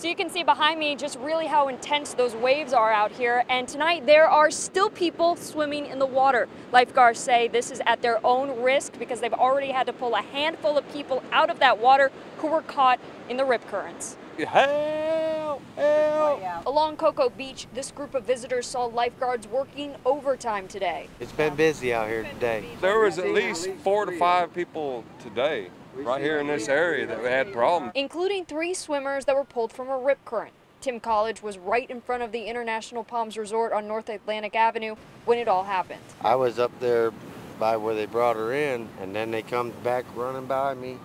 So you can see behind me just really how intense those waves are out here. And tonight there are still people swimming in the water. Lifeguards say this is at their own risk because they've already had to pull a handful of people out of that water who were caught in the rip currents. Help! Help! Along Cocoa Beach, this group of visitors saw lifeguards working overtime today. It's been busy out here today. There was at least four to five people today, right here in this area, that had problems. including three swimmers that were pulled from a rip current. Tim College was right in front of the International Palms Resort on North Atlantic Avenue when it all happened. I was up there by where they brought her in, and then they come back running by me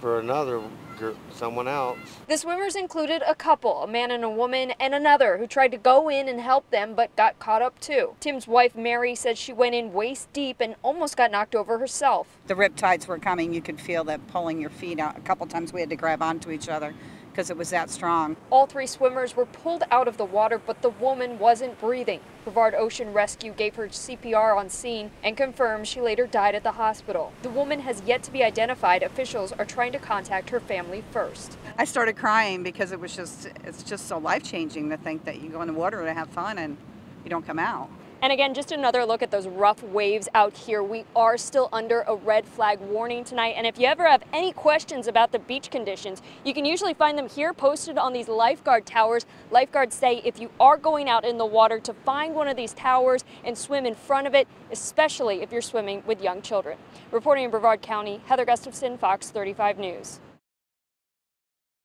for another gr- someone else. The swimmers included a couple, a man and a woman, and another who tried to go in and help them but got caught up too. Tim's wife, Mary, said she went in waist deep and almost got knocked over herself. the rip tides were coming, you could feel them pulling your feet out. A couple times we had to grab onto each other because it was that strong. All three swimmers were pulled out of the water, but the woman wasn't breathing. Brevard Ocean Rescue gave her CPR on scene and confirmed she later died at the hospital. The woman has yet to be identified. Officials are trying to contact her family first. I started crying because it was just it's just so life changing to think that you go in the water to have fun and you don't come out. And again, just another look at those rough waves out here. We are still under a red flag warning tonight. And if you ever have any questions about the beach conditions, you can usually find them here posted on these lifeguard towers. Lifeguards say if you are going out in the water to find one of these towers and swim in front of it, especially if you're swimming with young children. Reporting in Brevard County, Heather Gustafson, Fox 35 News.